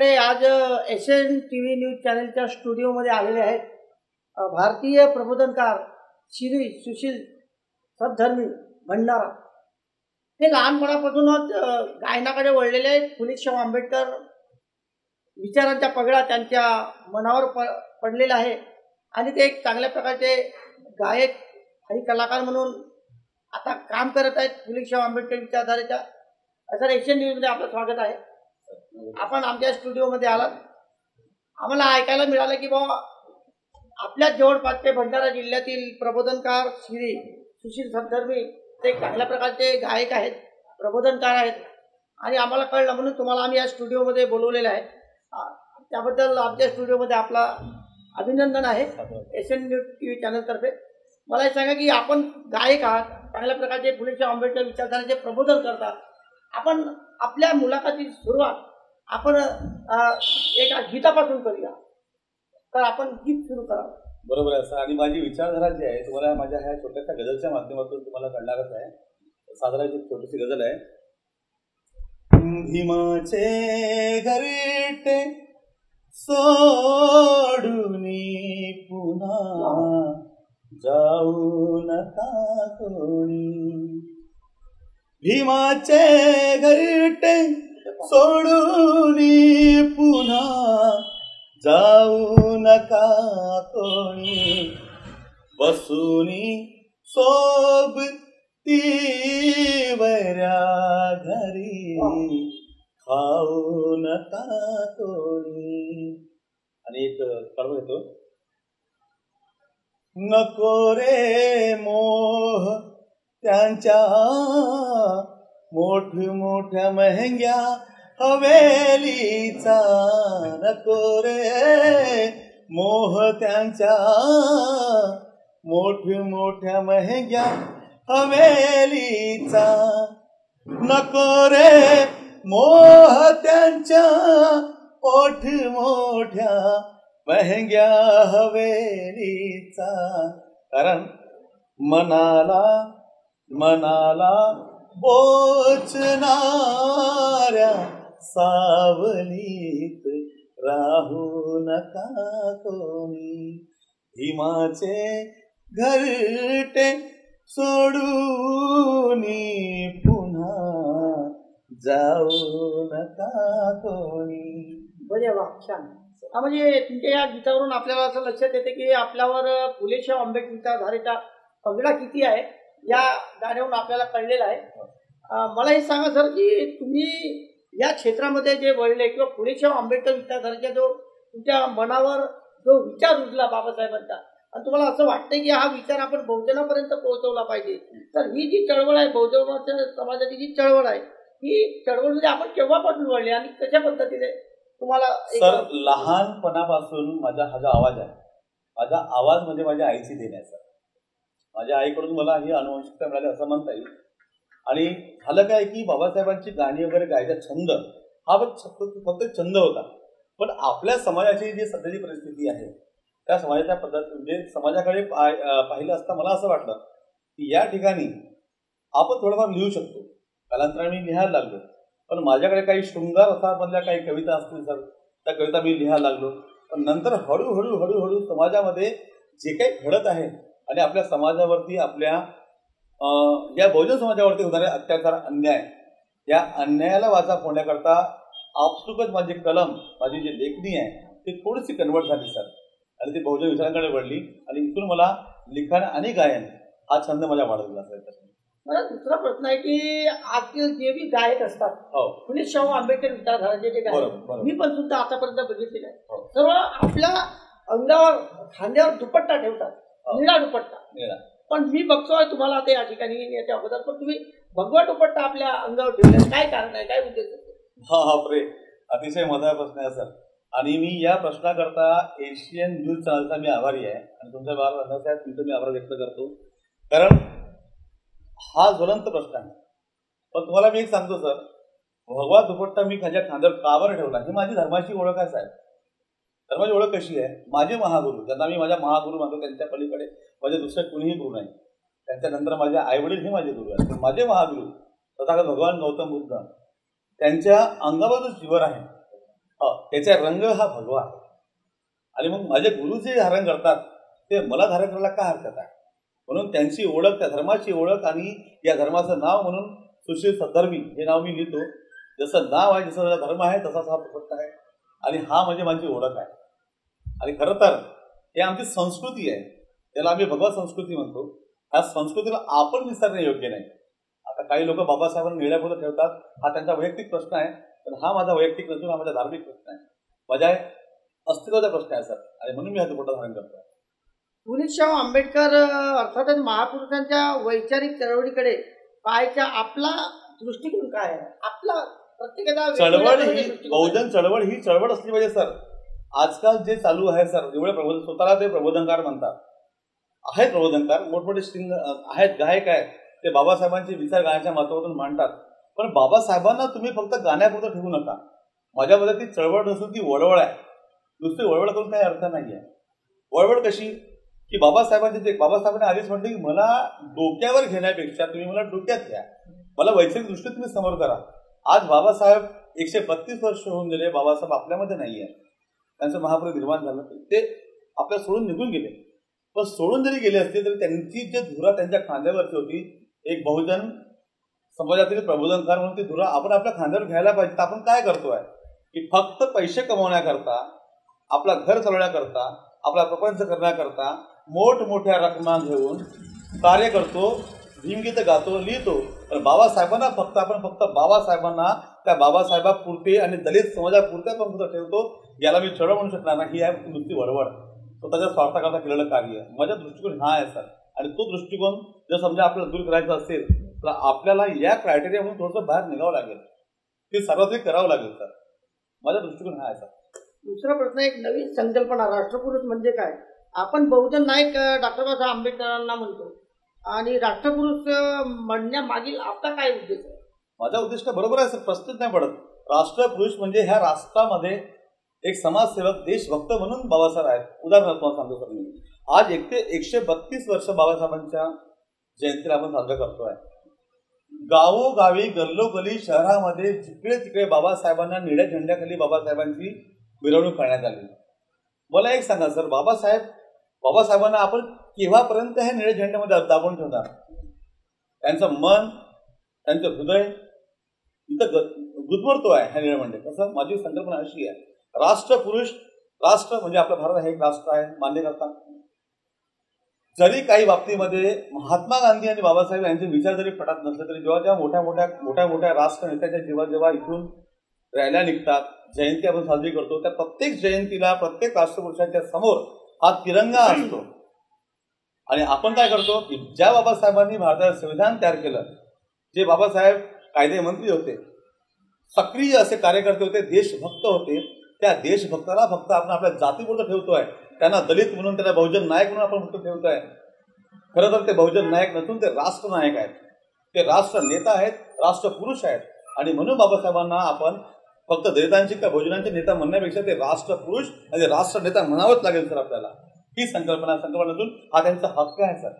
आपल्याकडे आज S N T V news चॅनलच्या स्टुडिओमध्ये आलेले आहेत भारतीय प्रबोधनकार श्री सुशील सद्धर्मी भंडारा. हे लहानपणापासूनच गायनाकडे वळलेले आहेत. फुलेशाह आंबेडकर विचारांचा पगडा त्यांच्या मनावर प पडलेला आहे. आणि ते एक चांगल्या प्रकारचे गायक आणि कलाकार म्हणून आता काम करत आहेत. फुलेशाह आंबेडकर विचारधारेच्या. सर एशियन न्यूजमध्ये आपलं स्वागत आहे. आपण आमच्या स्टुडिओमध्ये आलात. आम्हाला ऐकायला मिळालं की बाबा आपल्याच जवळपासचे भंडारा जिल्ह्यातील प्रबोधनकार श्री सुशील सद्धर्मी ते चांगल्या प्रकारचे गायक आहेत प्रबोधनकार आहेत. आणि आम्हाला कळलं म्हणून तुम्हाला आम्ही या स्टुडिओमध्ये बोलवलेलं आहे. त्याबद्दल आमच्या स्टुडिओमध्ये आपला अभिनंदन आहे. S N news T V चॅनलतर्फे मला हे सांगा की आपण गायक आहात चांगल्या प्रकारचे फुलेशाह आंबेडकर विचारधाराचे प्रबोधन करतात. आपण आपल्या मुलाखतीची सुरुवात आपण एका गीतापासून करूया. तर आपण गीत सुरू करा. बरोबर आहे सर आणि माझी विचारधारा जी आहे तुम्हाला माझ्या ह्या छोट्याशा गझलच्या माध्यमातून तुम्हाला कळणारच आहे. साधारण एक छोटीशी गझल आहे. भीमाचे घरटे सोडून पुन्हा जाऊ नका कोणी. भीमाचे घरटे सोडून पुन्हा जाऊ नका कोणी. बसूनी सोब वऱ्या घरी. खाऊ नका कोणी. आणि एक कडवं येतो. नको रे मोह त्यांच्या मोठ मोठ्या महंग्या हवेलीचा नको रे मोह त्यांच्या मोठ मोठ्या महंग्या हवेलीचा नको रे मोह त्यांच्या मोठ मोठ्या महंग्या हवेलीचा. कारण मनाला मनाला बोचणाऱ्या सावलीत राहू नका कोणी. भीमाचे घरटे सोडून पुन्हा जाऊ नका कोणी. बरे वाख्यान म्हणजे तुमच्या या गीतावरून आपल्याला असं लक्षात येते की आपल्यावर फुलेशाह आंबेडकर विचारधारेचा पगडा किती आहे या गाण्यावरून आपल्याला कळलेला आहे. मला हे सांगा सर की तुम्ही या क्षेत्रामध्ये जे वळले किंवा फुलेशाह आंबेडकर विचारधारेचा जो तुमच्या मनावर जो विचार रुजला बाबासाहेबांचा आणि तुम्हाला असं वाटतं की हा विचार आपण बहुजनापर्यंत पोहोचवला पाहिजे. तर ही जी चळवळ आहे बहुजन समाजाची जी चळवळ आहे ही म्हणजे आपण केव्हापासून वळली आणि कशा पद्धतीने तुम्हाला एक- सर लहानपणापासून माझा हा जो आवाज आहे माझा आवाज म्हणजे माझ्या आईची देण्याचा माझ्या आईकडून मला ही अनुवंशिकता मिळाली असं म्हणता येईल. आणि झालं काय की बाबासाहेबांची गाणी वगैरे गायचा छंद हा फक्त फक्त छंद होता. पण आपल्या समाजाची जी सध्याची परिस्थिती आहे त्या समाजाच्या पद्धत म्हणजे समाजाकडे पाहिलं असता मला असं वाटलं की या ठिकाणी आपण थोडंफार लिहू शकतो. कालांतराने मी लिहायला लागलो. पण माझ्याकडे काही शृंगार रसामधल्या काही कविता असतील सर त्या कविता मी लिहायला लागलो. पण नंतर हळूहळू हळूहळू समाजामध्ये जे काही घडत आहे आणि आपल्या समाजावरती आपल्या या बहुजन समाजावरती होणारे अत्याचार अन्याय या अन्यायाला वाचा फोडण्याकरता आपसुकच माझी कलम माझी जी लेखणी आहे ती थोडीशी कन्वर्ट झाली सर आणि ती बहुजन विचारांकडे वळली आणि इथून मला लिखाण आणि गायन हा छंद माझ्या वाढवला सर मला दुसरा प्रश्न आहे की आजचे जे बी गायक असतात हो फुले शाहू आंबेडकर विचारधाराचे जे गायक. मी पण सुद्धा आतापर्यंत बघितलेले आहे हो. सर्व आपल्या अंगावर खांद्यावर दुपट्टा ठेवतात हो. निळा दुपट्टा निळा. पण मी बघतोय तुम्हाला आता या ठिकाणी याच्या अगोदर. पण तुम्ही भगवा दुपट्टा आपल्या अंगावर ठेवला काय कारण आहे? काय उद्देश बापरे हा अतिशय मधाचा प्रश्न आहे सर. आणि मी या प्रश्नाकरता एशियन न्यूज चॅनलचा मी आभारी आहे. आणि तुमच्या बाबा साहेब तुमचं मी आभार व्यक्त करतो. कारण हा ज्वलंत प्रश्न आहे. पण तुम्हाला मी एक सांगतो सर. भगवा दुपट्टा मी माझ्या खांद्यावर का ठेवला? ही माझी धर्माची ओळख आहे साहेब. धर्माची ओळख कशी आहे? माझे महागुरु ज्यांना मी माझ्या महागुरु मानतो त्यांच्या पलीकडे माझे दुसरे कुणीही गुरु नाही. त्यांच्यानंतर माझे आईवडील हे माझे गुरु आहेत. माझे महागुरु तथागत भगवान गौतम बुद्ध त्यांच्या अंगावर जो जीवर आहे. त्याचा रंग हा भगवा आहे. आणि मग माझे गुरु जे धारण करतात ते मला धारण करायला का हरकत आहे? म्हणून त्यांची ओळख त्या धर्माची ओळख आणि या धर्माचं नाव म्हणून सुशील सद्धर्मी हे नाव मी लिहितो. जसं नाव आहे जसं धर्म आहे तसाच हा प्रसंग आहे. आणि हा म्हणजे माझी ओळख आहे. आणि खरं तर हे आमची संस्कृती आहे. त्याला आम्ही भगवत संस्कृती म्हणतो. ह्या संस्कृतीला आपण विसरणे योग्य नाही. आता काही लोक बाबासाहेबांना निळ्यापुढे ठेवतात हा त्यांचा वैयक्तिक प्रश्न आहे. पण हा माझा वैयक्तिक नसून हा माझा धार्मिक प्रश्न आहे. माझ्या अस्तित्वाचा प्रश्न आहे सर. आणि म्हणून मी हा दुपट्टा धारण करतो पुलिसशाह आंबेडकर अर्थातच महापुरुषांच्या वैचारिक चळवळीकडे पाहायचा आपला दृष्टिकोन काय आहे? आपला प्रत्येकाचा चळवळ ही. बहुजन चळवळ ही चळवळ असली पाहिजे सर. आजकाल जे चालू आहे सर जेवढे प्रबोधन स्वतःला ते प्रबोधनकार म्हणतात. आहेत प्रबोधनकार मोठमोठे सिंग आहेत गायक आहेत. ते बाबासाहेबांचे विचार गाण्याच्या माध्यमातून मांडतात. पण बाबासाहेबांना तुम्ही फक्त गाण्यापुरतं ठेवू नका. माझ्या ती चळवळ नसून ती वळवळ आहे. नुसती वळवळ करून काही अर्थ नाही आहे वळवळ कशी? की बाबासाहेबांचे जे बाबासाहेबांनी आधीच म्हटले की मला डोक्यावर घेण्यापेक्षा तुम्ही मला डोक्यात घ्या. मला वैचारिक दृष्टी तुम्ही समोर करा. आज बाबासाहेब एकशे बत्तीस वर्ष होऊन गेले बाबासाहेब आपल्यामध्ये नाही आहे त्यांचं महापुरुष निर्माण झालं ते आपल्या सोडून निघून गेले. पण सोडून जरी गेले असते तरी त्यांची जे धुरा त्यांच्या खांद्यावरची होती एक बहुजन समाजातील प्रबोधनकार म्हणून ती धुरा आपण आपल्या खांद्यावर घ्यायला पाहिजे. तर आपण काय करतोय? की फक्त पैसे कमवण्याकरता आपला घर चालवण्याकरता आपला प्रपंच करण्याकरता मोठमोठ्या रकमा घेऊन कार्य करतो. भीमगीत गातो लिहितो. पण बाबासाहेबांना फक्त आपण फक्त बाबासाहेबांना त्या बाबासाहेबापुरते आणि दलित समाजापुरते पण फक्त ठेवतो याला मी छळ म्हणू शकणार नाही. ही आहे नुसती वडवड स्वतःच्या स्वार्थाकरता केलेलं कार्य माझा दृष्टिकोन हा आहे सर. आणि तो दृष्टिकोन जर समजा आपल्याला दूर करायचा असेल तर आपल्याला या क्रायटेरियामधून थोडंसं बाहेर निघावं लागेल. ते सार्वत्रिक करावं लागेल सर. माझा दृष्टिकोन हा आहे सर. दुसरा प्रश्न एक नवीन संकल्पना राष्ट्रपुरुष म्हणजे काय? आपण बहुजन नायक डॉक्टर बाबासाहेब आंबेडकरांना म्हणतो. आणि राष्ट्रपुरुष म्हणण्यामागील आपला काय उद्देश आहे? माझा उद्दिष्ट बरोबर आहे सर प्रश्नच नाही पडत. राष्ट्रपुरुष म्हणजे ह्या राष्ट्रामध्ये एक समाजसेवक देशभक्त म्हणून बाबासाहेब आहेत. उदाहरणार्थ तुम्हाला सांगतो सर मी. आज एक ते एकशे बत्तीस वर्ष बाबासाहेबांच्या जयंतीला आपण साजरा करतोय. गावोगावी गल्लोगली शहरामध्ये जिकडे तिकडे बाबासाहेबांना निळ्या झेंड्याखाली बाबासाहेबांची मिरवणूक करण्यात आली. मला एक सांगा सर बाबासाहेब बाबासाहेबांना आपण केव्हापर्यंत हे निळे झेंड्यामध्ये दाबून ठेवणार? त्यांचं मन त्यांचं हृदय इथं गुदमरतो आहे ह्या निळे म्हणजे तसं माझी संकल्पना अशी आहे. राष्ट्रपुरुष राष्ट्र म्हणजे आपलं भारत हे एक राष्ट्र आहे मान्य करता. जरी काही बाबतीमध्ये महात्मा गांधी आणि बाबासाहेब यांचे विचार जरी पटत नसले तरी जेव्हा जेव्हा मोठ्या मोठ्या मोठ्या मोठ्या राष्ट्र नेत्याच्या जेव्हा जेव्हा इथून रॅल्या निघतात जयंती आपण साजरी करतो त्या प्रत्येक जयंतीला प्रत्येक राष्ट्रपुरुषांच्या समोर हा तिरंगा असतो. आणि आपण काय करतो की ज्या बाबासाहेबांनी भारताचं संविधान तयार केलं जे बाबासाहेब कायदे मंत्री होते सक्रिय असे कार्यकर्ते होते देशभक्त होते त्या देशभक्ताला फक्त आपण आपल्या जातीपुरतं ठेवतोय त्यांना दलित म्हणून त्यांना बहुजन नायक म्हणून आपण फक्त ठेवतोय खरं तर ते बहुजन नायक नसून ते राष्ट्रनायक आहेत. ते राष्ट्र नेता आहेत राष्ट्रपुरुष आहेत. आणि म्हणून बाबासाहेबांना आपण फक्त दलितांची का बहुजनांचे नेता म्हणण्यापेक्षा ते राष्ट्रपुरुष आणि राष्ट्र नेता म्हणावंच लागेल सर आपल्याला. ही संकल्पना संकल्पना नसून हा त्यांचा हक्क आहे सर.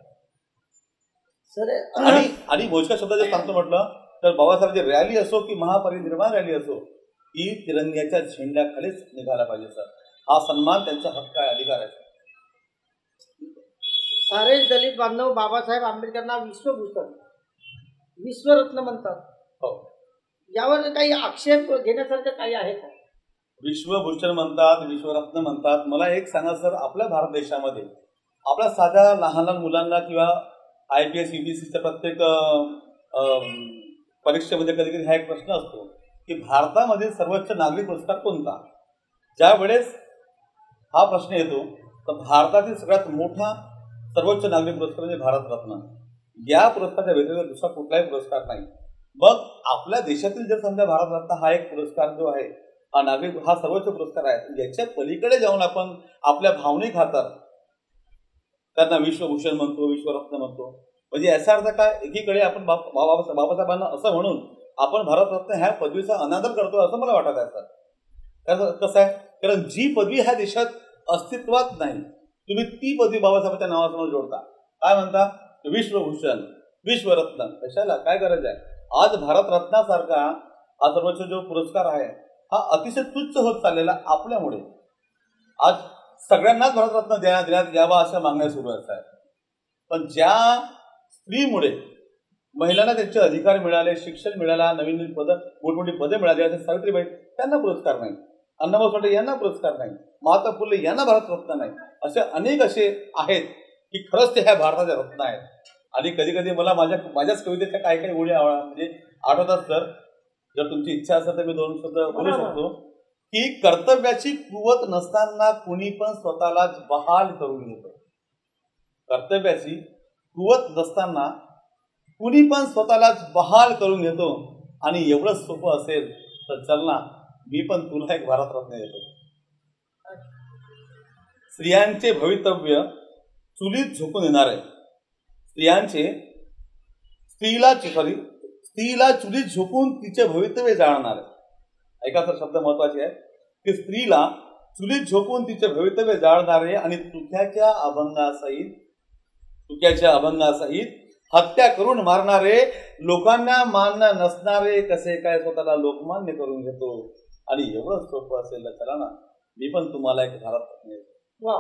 सर आणि आणि मोजक्या शब्दात जर सांगतो म्हटलं तर बाबासाहेबांची रॅली असो की महापरिनिर्वाण रॅली असो ही तिरंग्याच्या झेंड्याखालीच निघायला पाहिजे सर. हा सन्मान त्यांचा हक्क आहे अधिकार आहे सारे. दलित बांधव बाबासाहेब आंबेडकरांना विश्वभूषण विश्वरत्न म्हणतात. हो. यावर काही आक्षेप घेण्यासारखं काही आहे का? विश्वभूषण म्हणतात विश्वरत्न म्हणतात. मला एक सांगा सर आपल्या भारत देशामध्ये आपल्या साध्या लहान लहान मुलांना किंवा आय पी एस युपीएससीच्या प्रत्येक परीक्षेमध्ये कधी कधी हा एक प्रश्न असतो की भारतामध्ये सर्वोच्च नागरिक पुरस्कार कोणता? ज्या वेळेस हा प्रश्न येतो तर भारतातील सगळ्यात मोठा सर्वोच्च नागरिक पुरस्कार म्हणजे भारतरत्न. या पुरस्काराच्या व्यतिरिक्त दुसरा कुठलाही पुरस्कार नाही. मग आपल्या देशातील जर समजा भारतरत्न हा एक पुरस्कार जो आहे हा नागरिक हा सर्वोच्च पुरस्कार आहे याच्या पलीकडे जाऊन आपण आपल्या भावनिक हातात त्यांना विश्वभूषण म्हणतो विश्वरत्न म्हणतो. म्हणजे याचा अर्थ काय? एकीकडे आपण बाबा बाबासाहेबांना असं म्हणून आपण भारतरत्न ह्या पदवीचा अनादर करतो असं मला वाटत आहे सर. कारण कसं आहे? कारण जी पदवी ह्या देशात अस्तित्वात नाही तुम्ही ती पदवी बाबासाहेबांच्या नावासमोर जोडता. काय म्हणता? विश्वभूषण विश्वरत्न. कशाला? काय गरज आहे? आज भारतरत्नासारखा हा सर्वोच्च जो पुरस्कार आहे हा अतिशय तुच्छ होत चाललेला आपल्यामुळे. आज सगळ्यांनाच भारतरत्न देण्यात देण्यात यावा अशा मागण्या सुरू असतात पण ज्या स्त्रीमुळे महिलांना त्यांचे अधिकार मिळाले शिक्षण मिळाला नवीन नवीन पदं मोठमोठी पदे मिळाली असे सावित्रीबाई त्यांना पुरस्कार नाही. अण्णाभाऊ साठे यांना पुरस्कार नाही. महात्मा फुले यांना भारतरत्न नाही. असे अनेक असे आहेत की खरंच ते ह्या भारताचे रत्न आहेत. आणि कधी कधी मला माझ्या माझ्याच कवितेच्या काही काही ओळी आव- म्हणजे आठवतात सर. जर तुमची इच्छा असेल तर मी दोन शब्द बोलू शकतो. की कर्तव्याची कुवत नसताना कुणी पण स्वतःलाच बहाल करून घेतो. कर्तव्याची कुवत नसताना कुणी पण स्वतःलाच बहाल करून घेतो. आणि एवढं सोपं असेल तर चल ना मी पण तुला एक भारतरत्न देतो. स्त्रियांचे भवितव्य चुलीत झोकून येणार. आहे स्त्रियांचे स्त्रीला सॉरी स्त्रीला चुलीत झोकून तिचे भवितव्य जाणणार आहे. ऐका सर शब्द महत्त्वाचे आहे की स्त्रीला चुलीत झोकून तिचे भवितव्य जाळणारे आणि तुक्याच्या अभंगासहित तुक्याच्या अभंगासहित हत्या करून मारणारे लोकांना मान्य नसणारे कसे काय स्वतःला लोकमान्य करून घेतो? आणि एवढं सोपं असेल तर चला ना मी पण तुम्हाला एक भारत वा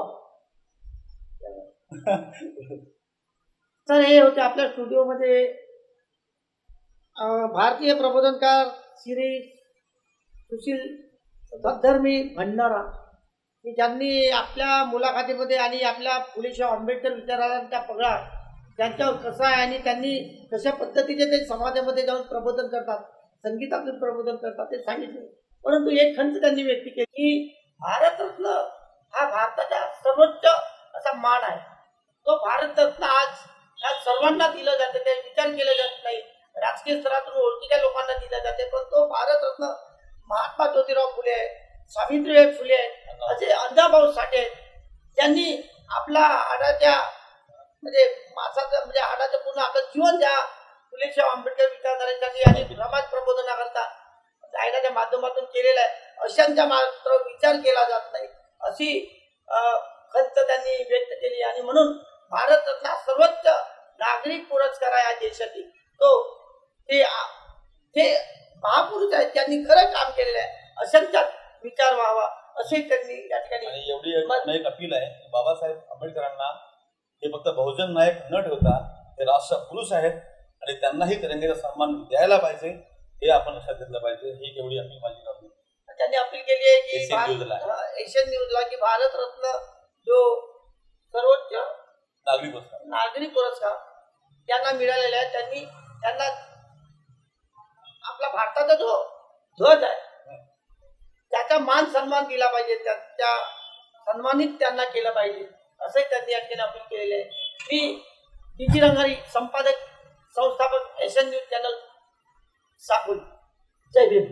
तर हे होते आपल्या स्टुडिओमध्ये भारतीय प्रबोधनकार श्री सुशील सद्धर्मी भंडारा. की ज्यांनी आपल्या मुलाखतीमध्ये आणि आपल्या पुलेशा आंबेडकर विचारांचा पगडा त्यांच्यावर कसा आहे आणि त्यांनी कशा पद्धतीचे ते समाजामध्ये जाऊन प्रबोधन करतात संगीतातून प्रबोधन करतात ते सांगितले. परंतु एक खंत त्यांनी व्यक्त केली की भारतरत्न हा भारताचा सर्वोच्च असा मान आहे. तो भारतरत्न आज ह्या सर्वांना दिलं जातं ते विचार केले जात नाही. राजकीय स्तरातून ओळखीच्या लोकांना दिलं जाते पण तो भारतरत्न महात्मा ज्योतिराव फुले सावित्रीबाई फुले असे अंधाभाऊ साठे त्यांनी आपला हाडाच्या म्हणजे माणसाचं म्हणजे हाडाचं पूर्ण आपलं जीवन द्या फुलेशाह आंबेडकर विचारधारेसाठी आणि समाज प्रबोधनाकरता जाहिराच्या माध्यमातून केलेला आहे अशांचा मात्र विचार केला जात नाही. अशी अं, खंत त्यांनी व्यक्त केली आणि म्हणून हा सर्वोच्च नागरिक पुरस्कार आहे या देशातील. तो ते ते महापुरुष आहेत त्यांनी खरं काम केलेलं आहे. अशांचा विचार व्हावा असे त्यांनी या ठिकाणी एवढी एक अपील आहे की बाबासाहेब आंबेडकरांना हे फक्त बहुजन नायक न ठेवता ते राष्ट्र पुरुष आहेत आणि त्यांनाही तिरंगेचा सन्मान द्यायला पाहिजे हे आपण लक्षात घेतलं पाहिजे. ही एवढी अपील माझी करतो. त्यांनी अपील केली आहे की हा, एशियन न्यूजला की भारतरत्न जो सर्वोच्च नागरी पुरस्कार नागरी पुरस्कार त्यांना मिळालेले आहे. त्यांनी त्यांना आपला भारताचा जो ध्वज आहे त्याचा मान सन्मान दिला पाहिजे. त्या त्या सन्मानित त्यांना केलं पाहिजे. असंही त्यांनी या ठिकाणी अपील केलेले आहे. मी डीजी रंगारी संपादक संस्थापक एस एन न्यूज चॅनल साकून जय भीम.